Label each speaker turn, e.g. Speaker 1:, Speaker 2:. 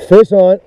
Speaker 1: Fish on.